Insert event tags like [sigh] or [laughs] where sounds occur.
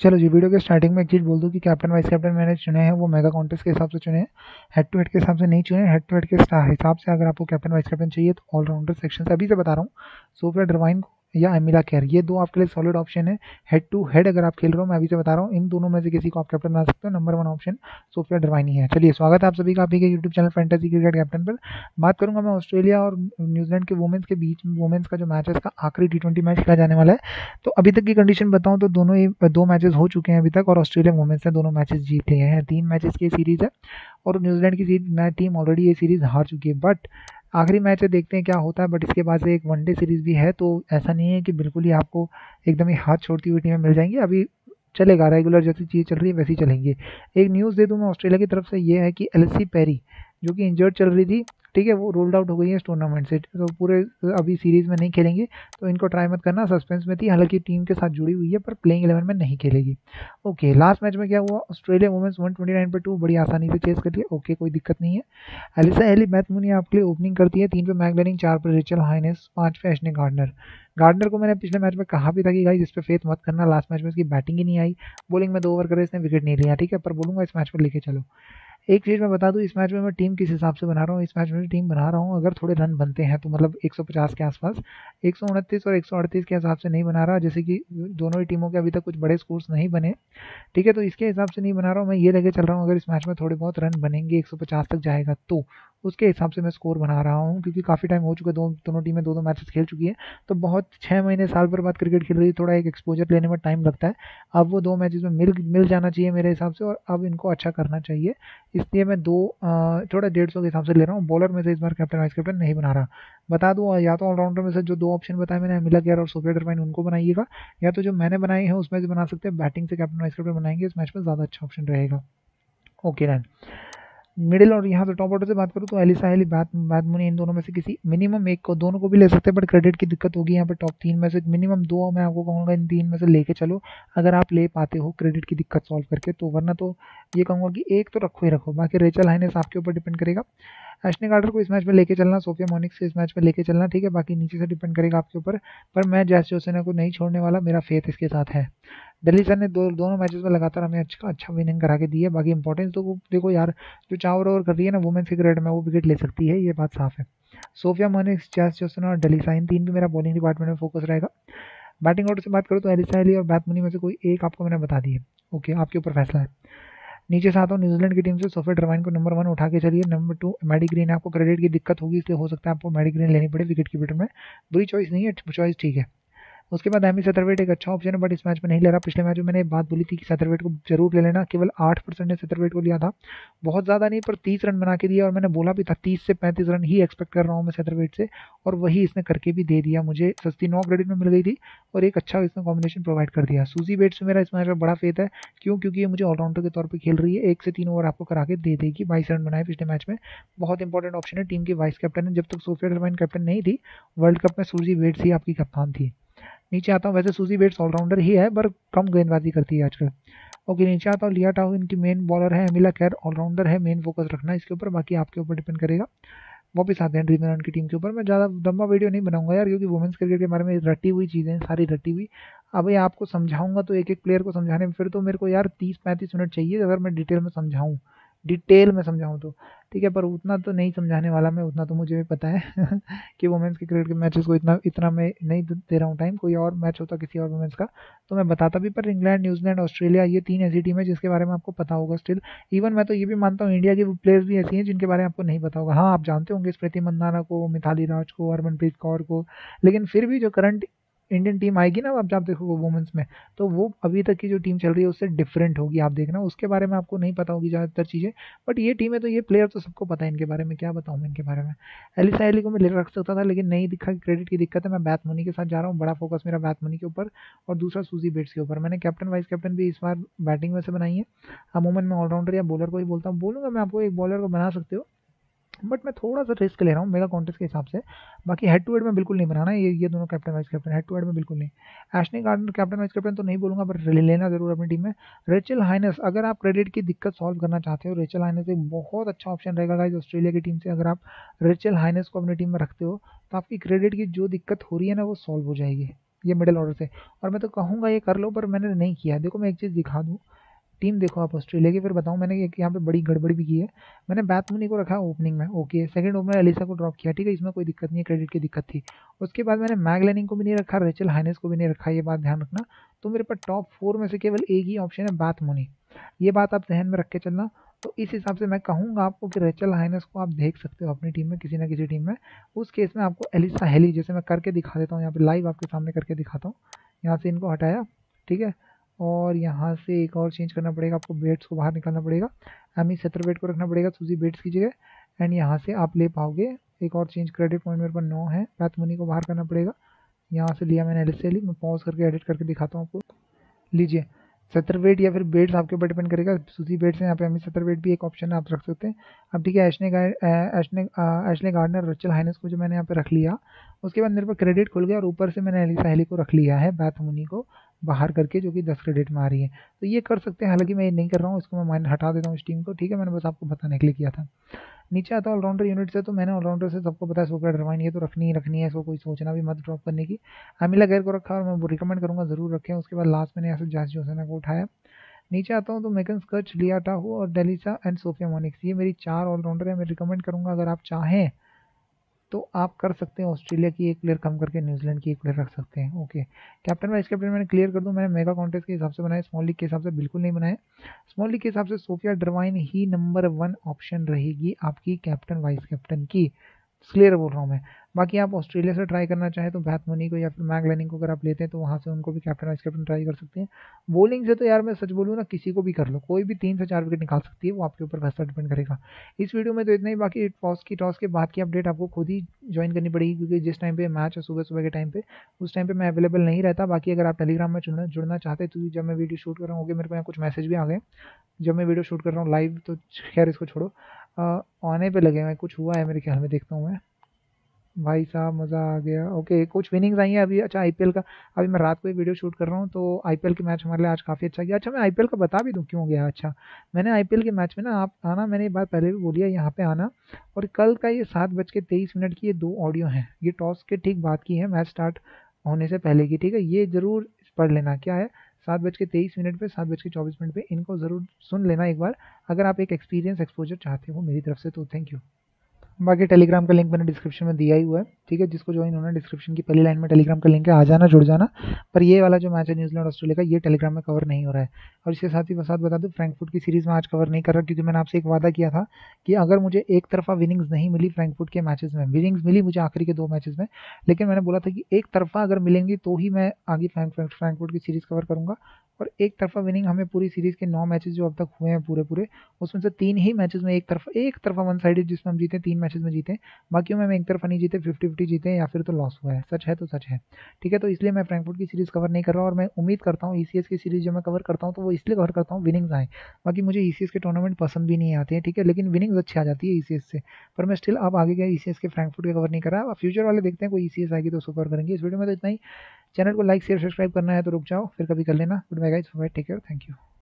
चलो जी, वीडियो के स्टार्टिंग में एक चीज़ बोल दूँ कि कैप्टन वाइस कैप्टन मैंने चुने हैं, वो मेगा कॉन्टेस्ट के हिसाब से चुने हैं। हेड टू हेड के हिसाब से नहीं चुने हेड टू हेड के हिसाब से अगर आपको कैप्टन वाइस कैप्टन चाहिए तो ऑलराउंडर सेक्शन से अभी से बता रहा हूँ। सोफिया ड्रवाइन को या एमिला कैर ये दो आपके लिए सॉलिड ऑप्शन है हेड टू हेड अगर आप खेल रहे हो, मैं अभी से बता रहा हूँ, इन दोनों में से किसी को आप कैप्टन बना सकते हो number one option Sophia Devine है। चलिए, स्वागत है आप सभी का आपके YouTube channel fantasy cricket captain पर। बात करूँगा मैं ऑस्ट्रेलिया और न्यूजीलैंड के वुमेंस के बीच वुमेंस का जो मैच है इसका आखिरी टी ट्वेंटी मैच खेला जाने वाला है। तो अभी तक की कंडीशन बताऊँ तो दोनों ही, दो मैचेस हो चुके हैं अभी तक और ऑस्ट्रेलिया वुमेंस ने दोनों मैचेस जीत लिए हैं। तीन मैचेस की सीरीज़ है और न्यूजीलैंड की टीम ऑलरेडी ये सीरीज़ हार चुकी है। बट आखिरी मैच है देखते हैं क्या होता है बट इसके बाद से एक वनडे सीरीज़ भी है तो ऐसा नहीं है कि बिल्कुल ही आपको एकदम ही हाथ छोड़ती हुई टीमें मिल जाएँगी। अभी चलेगा रेगुलर जैसी चीज़ चल रही है, वैसी चलेंगी। एक न्यूज़ दे दूँ मैं ऑस्ट्रेलिया की तरफ़ से, ये है कि एल पेरी, जो कि इंजर्ड चल रही थी ठीक है, वो रोल्ड आउट हो गई है इस टूर्नामेंट से। तो पूरे, अभी सीरीज़ में नहीं खेलेंगे तो इनको ट्राई मत करना। सस्पेंस में थी, हालाँकि टीम के साथ जुड़ी हुई है, पर प्लेइंग इलेवन में नहीं खेलेगी। ओके लास्ट मैच में क्या हुआ? Australia women's one twenty nine पर टू बड़ी आसानी से चेस कर लिया ओके कोई दिक्कत नहीं है। एलिसा एली मैथमुनी आपके लिए ओपनिंग करती है। तीन पे मैगलेनिंग चार पर रिचल हाइनेस पाँच पे एशने गार्डनर गार्डनर को मैंने पिछले मैच में कहा भी था कि भाई इस पर फेथ मत करना। लास्ट मैच में इसकी बैटिंग ही नहीं आई। बॉलिंग में दो ओवर करे, इसने विकेट नहीं लिया। ठीक है, पर बोलूँगा इस मैच पर लेके चलो। एक चीज़ मैं बता दूँ, इस मैच में मैं टीम किस हिसाब से बना रहा हूँ? इस मैच में टीम बना रहा हूँ, अगर थोड़े रन बनते हैं तो मतलब 150 के आसपास, एक सौ उनतीस और एक सौ अड़तीस के हिसाब से नहीं बना रहा, जैसे कि दोनों ही टीमों के अभी तक कुछ बड़े स्कोर्स नहीं बने। ठीक है तो इसके हिसाब से नहीं बना रहा हूँ, मैं ये लेके चल रहा हूँ, अगर इस मैच में थोड़े बहुत रन बनेंगे, एक सौ पचास तक जाएगा तो। उसके हिसाब से मैं स्कोर बना रहा हूँ, क्योंकि काफ़ी टाइम हो चुका है, दो, दोनों टीमें दो दो मैचेस खेल चुकी है। तो बहुत छः महीने साल भर बाद क्रिकेट खेल रही है थोड़ा एक एक्सपोजर लेने में टाइम लगता है। अब वो दो मैचेस में मिल मिल जाना चाहिए मेरे हिसाब से, और अब इनको अच्छा करना चाहिए। इसलिए मैं दो थोड़ा डेढ़ सौ के हिसाब से ले रहा हूँ। बॉलर में से इस बार कैप्टन वाइस कैप्टन नहीं बना रहा। बता दूँ, या तो ऑलराउंडर में से जो दो ऑप्शन बताए मैंने मिला केयर और सोफिया डरमाइन उनको बनाइएगा। या तो जो मैंने बनाए हैं, उसमें से बना सकते हैं। बैटिंग से कैप्टन वाइस कैप्टन बनाएँगे। इस मैच में ज़्यादा अच्छा ऑप्शन रहेगा। ओके रैन मिडिल और यहाँ से टॉप ऑर्डर से बात करूँ तो एलिसा एली बात मुनी इन दोनों में से किसी मिनिमम एक को, दोनों को भी ले सकते हैं बट क्रेडिट की दिक्कत होगी यहाँ पे टॉप तीन में से। मिनिमम दो मैं आपको कहूँगा इन तीन में से लेके चलो। अगर आप ले पाते हो क्रेडिट की दिक्कत सॉल्व करके तो वरना तो ये कहूँगा कि एक तो रखो ही रखो, बाकी रेचल हाइनेस आपके ऊपर डिपेंड करेगा। एशने कार्टर को इस मैच में लेके चलना सोफिया मोनिक्स से इस मैच में लेके चलना, ठीक है? बाकी नीचे से डिपेंड करेगा आपके ऊपर। पर मैं जैस जोसेना को नहीं छोड़ने वाला, मेरा फेथ इसके साथ है। दिल्ली सर ने दो, दोनों मैचेस में लगातार हमें अच्छा अच्छा विनिंग करा के दी है। बाकी इंपॉर्टेंस तो वो, देखो यार, जो चावर ओवर कर रही है ना वुमेन्स क्रिकेट में, वो विकेट ले सकती है, ये बात साफ़ है। सोफिया मोनिक्स जैस जोसेना और डेली साइन तीन भी मेरा बॉलिंग डिपार्टमेंट में फोकस रहेगा। बैटिंग ऑर्डर से बात करूँ तो एलिसा एली और बैटमनी में से कोई एक आपको मैंने बता दी है। ओके आपके ऊपर फैसला है। नीचे से आता हूँ न्यूजीलैंड की टीम से सोफेट ड्रवाइन को नंबर वन उठा के चलिए नंबर टू मैडी ग्रीन आपको क्रेडिट की दिक्कत होगी, इसलिए हो सकता है आपको मैडी ग्रीन लेनी पड़े विकेट कीपर में। बुरी चॉइस नहीं है चॉइस ठीक है। उसके बाद एमी सतरवेट एक अच्छा ऑप्शन है बट इस मैच में नहीं ले रहा। पिछले मैच में मैंने बात बोली थी कि सतरवेट को ज़रूर ले लेना। केवल आठ परसेंट ने सतरवेट को लिया था। बहुत ज़्यादा नहीं, पर तीस रन बना के दिया और मैंने बोला भी था, तीस से पैंतीस रन ही एक्सपेक्ट कर रहा हूँ मैं सतरवेट से, और वही इसने करके भी दे दिया। मुझे सस्ती नौ क्रेडिट में मिल गई थी और एक अच्छा इसने कॉम्बिनेशन प्रोवाइड कर दिया। सूजी बेट से मेरा इस मैच में बड़ा फेथ है। क्यों? क्योंकि ये मुझे ऑलराउंडर के तौर पर खेल रही है। एक से तीन ओवर आपको करा के दे देगी। बाईस रन बनाए पिछले मैच में। बहुत इंपॉर्टेंट ऑप्शन है। टीम की वाइस कैप्टन है। जब तक सोफिया डरवाइन कैप्टन नहीं थी वर्ल्ड कप में सूजी बेट्स ही आपकी कप्तान थी। नीचे आता हूँ। वैसे सूजी बेट्स ऑलराउंडर ही है, पर कम गेंदबाजी करती है आजकल। ओके नीचे आता हूँ। लिया टाउ इनकी मेन बॉलर है अमिला खैर ऑलराउंडर है मेन फोकस रखना इसके ऊपर, बाकी आपके ऊपर डिपेंड करेगा। वापस आते हैं ड्रीम की टीम के ऊपर। मैं ज़्यादा लंबा वीडियो नहीं बनाऊँगा यार, क्योंकि वुमेंस क्रिकेट के बारे में रटी हुई चीज़ें सारी रटी हुई। अभी आपको समझाऊँगा तो एक एक प्लेयर को समझाने में फिर तो मेरे को यार तीस पैंतीस मिनट चाहिए, अगर मैं डिटेल में समझाऊँ। डिटेल में समझाऊँ तो। ठीक है, पर उतना तो नहीं समझाने वाला मैं, उतना तो मुझे भी पता है [laughs] कि वुमेंस के क्रिकेट के मैचेस को इतना इतना मैं नहीं दे रहा हूँ टाइम कोई और मैच होता किसी और वुमेंस का तो मैं बताता भी, पर इंग्लैंड न्यूजीलैंड ऑस्ट्रेलिया ये तीन ऐसी टीम है जिसके बारे में आपको पता होगा स्टिल इवन मैं तो ये भी मानता हूँ इंडिया की प्लेयर्स भी ऐसी हैं जिनके बारे में आपको नहीं पता होगा। हाँ आप जानते होंगे स्मृति मंदाना को, मिथाली राज को हरमनप्रीत कौर को, लेकिन फिर भी जो करंट इंडियन टीम आएगी ना, अब आप देखोगे वुमेंस में। तो वो अभी तक की जो टीम चल रही है, उससे डिफरेंट होगी, आप देखना। उसके बारे में आपको नहीं पता होगी ज़्यादातर चीज़ें बट ये टीम है तो ये प्लेयर तो सबको पता है इनके बारे में, क्या बताऊँ मैं इनके बारे में। एलिसा एली को मैं ले रख सकता था, लेकिन नहीं दिखा क्रेडिट की दिक्कत है। मैं बैथ मनी के साथ जा रहा हूँ, बड़ा फोकस मेरा बैथ मनी के ऊपर और दूसरा सूजी बेट्स के ऊपर। मैंने कैप्टन वाइस कैप्टन भी इस बार बैटिंग में से बनाई है। अमूमन मैं ऑलराउंडर या बॉलर को ही बोलता हूँ। बोलूँगा मैं आपको, एक बॉलर को बना सकते हो। बट मैं थोड़ा सा रिस्क ले रहा हूँ मेगा कॉन्टेस्ट के हिसाब से। बाकी हेड टू हेड में बिल्कुल नहीं बनाना, ये ये दोनों captain vice captain head to head में बिल्कुल नहीं। Ashleigh Gardner captain vice captain तो नहीं बोलूँगा, पर लेना ज़रूर अपनी टीम में। रेचल हाइनस अगर आप क्रेडिट की दिक्कत सॉल्व करना चाहते हो रेचल हाइनस एक बहुत अच्छा ऑप्शन रहेगा गाइज़ ऑस्ट्रेलिया की टीम से। अगर आप रेचल हाइनस को अपनी टीम में रखते हो तो आपकी क्रेडिट की जो दिक्कत हो रही है ना, वो सॉल्व हो जाएगी। ये मिडिल ऑर्डर से। और मैं तो कहूँगा ये कर लो, पर मैंने नहीं किया। देखो मैं एक चीज़ दिखा दूँ। टीम देखो आप ऑस्ट्रेलिया की, फिर बताऊँ मैंने एक यहाँ पे बड़ी गड़बड़ी भी की है। मैंने बैथमुनी को रखा ओपनिंग में ओके सेकंड ओपनर एलिसा को ड्रॉप किया, ठीक है, इसमें कोई दिक्कत नहीं है क्रेडिट की दिक्कत थी। उसके बाद मैंने मैगलेनिंग को भी नहीं रखा रेचल हाइनेस को भी नहीं रखा, ये बात ध्यान रखना। तो मेरे पास टॉप फोर में से केवल एक ही ऑप्शन है बैथमुनी ये बात आप जहन में रख के चलना। तो इस हिसाब से मैं कहूँगा आपको कि रेचल हाइनस को आप देख सकते हो अपनी टीम में, किसी ना किसी टीम में। उस केस में आपको एलिसा हेली जैसे मैं करके दिखा देता हूँ, यहाँ पे लाइव आपके सामने करके दिखाता हूँ। यहाँ से इनको हटाया, ठीक है? और यहाँ से एक और चेंज करना पड़ेगा, आपको बेट्स को बाहर निकालना पड़ेगा। एमी सत्तर बेट को रखना पड़ेगा सूजी बेट्स की जगह। एंड यहाँ से आप ले पाओगे। एक और चेंज क्रेडिट पॉइंट मेरे पास नौ है पैथमुनी को बाहर करना पड़ेगा। यहाँ से लिया मैंने एलिस से ली मैं पॉज करके एडिट करके दिखाता हूँ आपको। लीजिए सत्तर वेट या फिर बेट्स आपके ऊपर डिपेंड करेगा। सूजी बेट्स हैं, यहाँ पे हमें सत्तर वेट भी एक ऑप्शन है, आप रख सकते हैं। अब ठीक है एशने एशने एशने गार्डनर रचल हाइनस को जो मैंने यहाँ पे रख लिया। उसके बाद मेरे पास क्रेडिट खुल गया और ऊपर से मैंने एलिसा हेली को रख लिया है बैथमुनी को। बाहर करके जो कि दस क्रेडिट में आ रही है। तो ये कर सकते हैं। हालाँकि मैं ये नहीं कर रहा हूँ, इसको मैं माइंड हटा देता हूँ इस टीम को, ठीक है? मैंने बस आपको बताने के लिए किया था। नीचे आता है ऑलराउंडर यूनिट से तो मैंने ऑलराउंडर से सबको बताया सुपर डरवाइन ये तो रखनी ही, रखनी है, इसको कोई सोचना भी मत ड्रॉप करने की। अमिला गैर को रखा और मैं वो रिकमेंड करूँगा, ज़रूर रखें। उसके बाद लास्ट मैंने यहाँ से जास जोसेना को उठाया। नीचे आता हूँ तो मेकन स्कच लिया टाहू और डेलिसा एंड सोफिया मोनिक्स ये मेरी चार ऑलराउंडर है, मैं रिकमेंड करूँगा, अगर आप चाहें। तो आप कर सकते हैं ऑस्ट्रेलिया की एक प्लेयर कम करके न्यूजीलैंड की एक प्लेयर रख सकते हैं ओके कैप्टन वाइस कैप्टन मैंने क्लियर कर दूँ, मैंने मेगा कॉन्टेस्ट के हिसाब से बनाया स्मॉल लीग के हिसाब से बिल्कुल नहीं बनाया. स्मॉल लीग के हिसाब से सोफिया डरवाइन ही नंबर वन ऑप्शन रहेगी आपकी कैप्टन वाइस कैप्टन की. क्लियर बोल रहा हूँ। मैं बाकी आप ऑस्ट्रेलिया से ट्राई करना चाहें तो बैथमनी को या फिर मैग लैनिंग को अगर आप लेते हैं तो वहाँ से उनको भी कैप्टन वाइस कैप्टन ट्राई कर सकते हैं। बॉलिंग से तो यार मैं सच बोलूँ ना, किसी को भी कर लो। कोई भी तीन से चार विकेट निकाल सकती है, वो आपके ऊपर फैसला डिपेंड करेगा। इस वीडियो में तो इतना ही, बाकी टॉस की टॉस के बाद की अपडेट आपको खुद ही ज्वाइन करनी पड़ेगी, क्योंकि जिस टाइम पर मैच है, सुबह सुबह के टाइम पे, उस टाइम पर मैं अवेलेबल नहीं रहता। बाकी अगर आप टेलीग्राम में जुड़ना जुड़ना चाहते तो जब मैं वीडियो शूट कर रहा हूँ मेरे को यहाँ कुछ मैसेज भी आ गए। जब मैं वीडियो शूट कर रहा हूँ लाइव तो खैर इसको छोड़ो। आने पे लगे हुए हैं, कुछ हुआ है मेरे ख्याल में, देखता हूँ मैं। भाई साहब, मज़ा आ गया। ओके कुछ विनिंग्स आई हैं अभी। अच्छा आईपीएल का, अभी मैं रात को ही वीडियो शूट कर रहा हूँ तो आईपीएल के मैच हमारे लिए आज काफ़ी अच्छा गया अच्छा मैं आईपीएल का बता भी दूँ क्यों गया? अच्छा मैंने आईपीएल के मैच में ना, आप आना, मैंने एक बार पहले भी बोली है यहाँ पे आना। और कल का ये सात बज के तेईस मिनट की ये दो ऑडियो हैं। ये टॉस के ठीक बात की है मैच स्टार्ट होने से पहले की, ठीक है? ये ज़रूर पढ़ लेना, क्या है? सात बज के तेईस मिनट पर सात बज के चौबीस मिनट पर इनको ज़रूर सुन लेना एक बार। अगर आप एक एक्सपीरियंस एक्सपोजर चाहते हो मेरी तरफ़ से तो थैंक यू बाकी टेलीग्राम का लिंक मैंने डिस्क्रिप्शन में दिया ही हुआ है, ठीक है? जिसको ज्वाइन होना डिस्क्रिप्शन की पहली लाइन में टेलीग्राम का लिंक है, आ जाना, जुड़ जाना। पर ये वाला जो मैच है न्यूजीलैंड ऑस्ट्रेलिया का, ये टेलीग्राम में कवर नहीं हो रहा है। और इसके साथ ही साथ बता दूँ फ्रैंकफुट की सीरीज़ में आज कवर नहीं कर रहा, क्योंकि मैंने आपसे एक वादा किया था कि अगर मुझे एक तरफा विनिंग्स नहीं मिली फ्रैंकफुट के मैचेस में विनिंग्स मिली मुझे आखिरी के दो मैचेस में, लेकिन मैंने बोला था कि एक तरफा अगर मिलेंगी तो ही मैं आगे फ्रैंकफुट की सीरीज़ कवर करूँगा। और एक तरफा विनिंग हमें पूरी सीरीज़ के नौ मैचेस जो अब तक हुए हैं पूरे पूरे उसमें से तीन ही मैचेस में एक तरफा एक तरफा वन साइडेड जिसमें हम जीते, तीन मैचेस में जीते बाकियों में हम एक तरफा नहीं जीते फिफ्टी फिफ्टी जीते या फिर तो लॉस हुआ है। सच है तो सच है। ठीक है तो इसलिए मैं फ्रैंकफुट की सीरीज़ कवर नहीं कर रहा और मैं उम्मीद करता हूँ ई e की सीरीज़ जो मैं कवर करता हूँ तो वो इसलिए कवर करता हूँ विनिंग्स आए। बाकी मुझे ई e के टूर्नामेंट पसंद भी नहीं आते हैं, ठीक है, लेकिन विनिंग्स अच्छी आ जाती है ई e से। पर मैं स्टिल अब आगे गया ई के फ्रैंकफुट के कवर नहीं कर फ्यूचर वाले देखते हैं, कोई ईसीएस आएगी तो उसको कवर करेंगे। इस वीडियो में तो इतना ही। चैनल को लाइक शेयर सब्सक्राइब करना है तो रुक जाओ, फिर कभी कर लेना। Good bye guys bye take care thank you